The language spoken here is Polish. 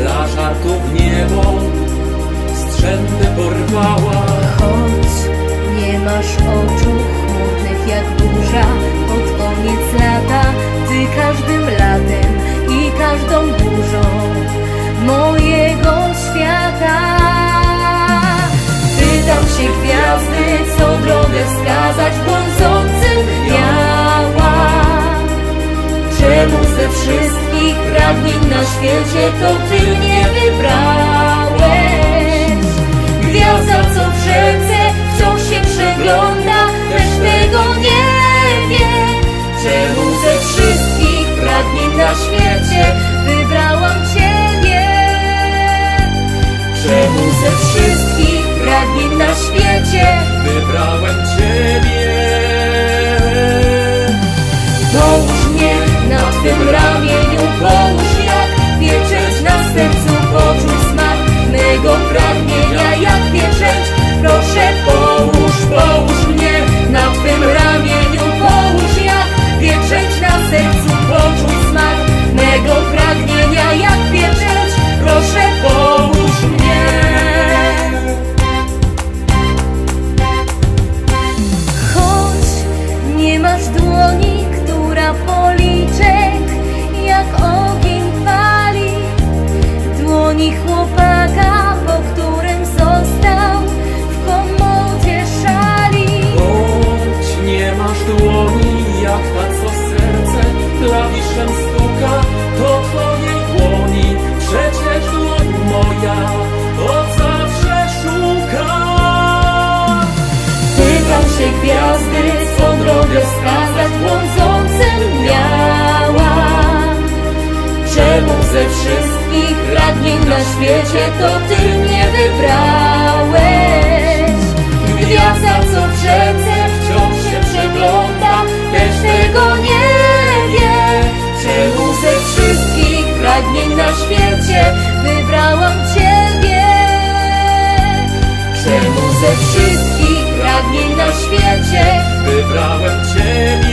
dla żartów niebo strzępy porwała. Choć nie masz oczu pragnień na świecie To Ty nie wybrałeś. Gwiazda, co w na Twym ramieniu, połóż jak pieczęć na sercu poczuć smak mego pragnienia jak pieczęć. Proszę połóż, połóż mnie na Twym ramieniu, połóż jak pieczęć na sercu poczuć smak mego pragnienia jak pieczęć. Proszę połóż mnie. Choć nie masz dłoni, która policzek jak ogień pali, dłoni chłopaka, po którym został w komodzie szali. Choć nie masz dłoni, jak ta co serce klawiszem stuka, to Twojej dłoni przecież dłoń moja od zawsze szuka. Pytam się gwiazdy, co drogę wskazać ze wszystkich pragnień na świecie to Ty mnie wybrałeś? Gwiazda, co w rzece wciąż się przegląda, też tego nie wie. Czemu ze wszystkich pragnień na świecie wybrałam Ciebie? Czemu ze wszystkich pragnień na świecie Wybrałem Ciebie.